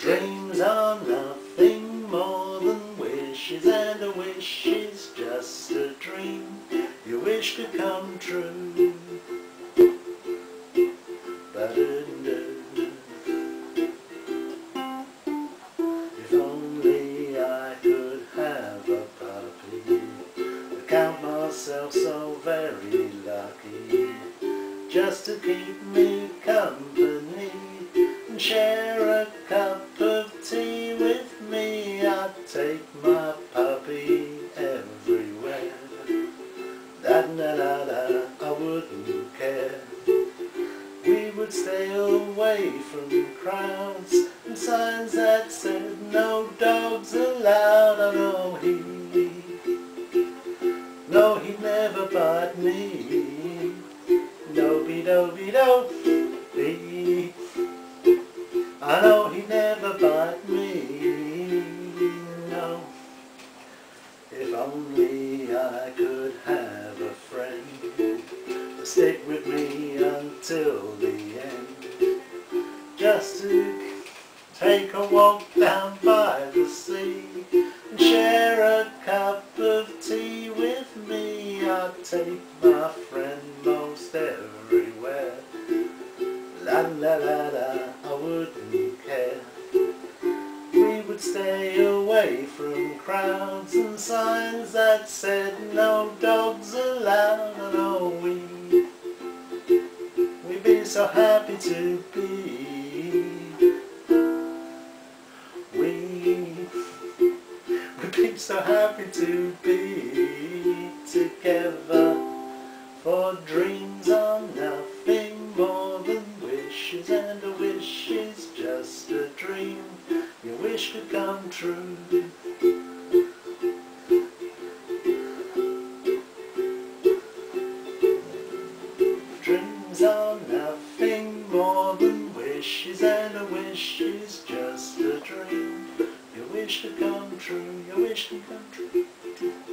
Dreams are nothing more than wishes, and a wish is just a dream you wish to come true. If only I could have a puppy, I count myself so very lucky, just to keep me company and share with me. I'd take my puppy everywhere. Da da da da, I wouldn't care. We would stay away from crowds and signs that said no dogs allowed. I know he, no he'd never bite me. No be do be do be. I know have a friend to stick with me until the end. Just to take a walk down by the sea and share a cup of tea with me. I'd take my friend most everywhere. La la la la, crowds and signs that said no dogs allowed. And oh, we, we'd be so happy to be. We, we'd be so happy to be together. For dreams are nothing more than wishes, and a wish is just a dream your wish could come true. Are nothing more than wishes, and a wish is just a dream. Your wish to come true, your wish to come true.